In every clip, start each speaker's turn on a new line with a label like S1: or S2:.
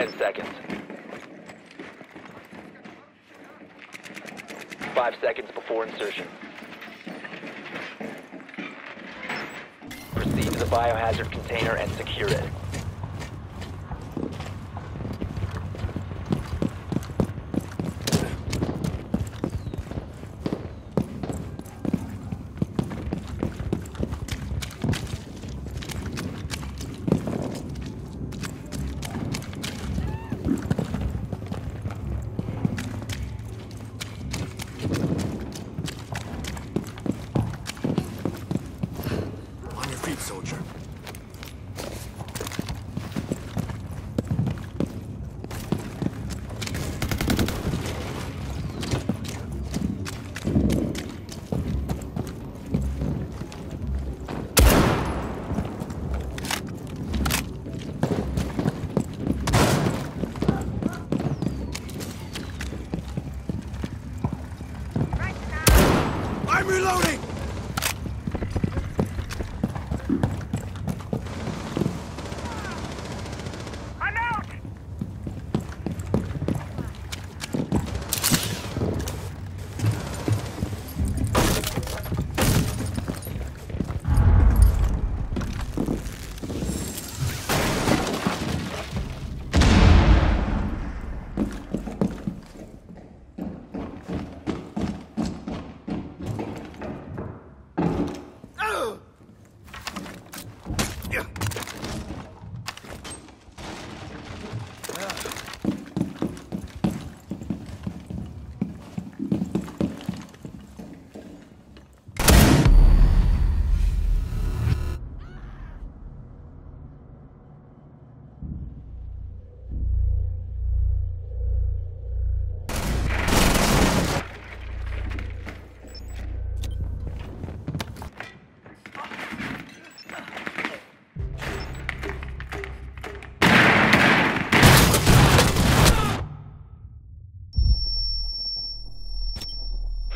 S1: Ten seconds. Five seconds before insertion. Proceed to the biohazard container and secure it.
S2: Reloading!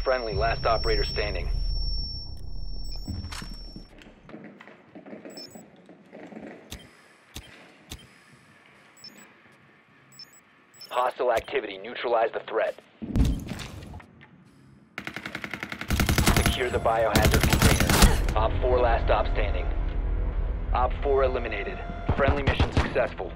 S1: Friendly, last operator standing. Hostile activity. Neutralize the threat. Secure the biohazard container. Op 4 last op standing. Op 4 eliminated. Friendly mission successful.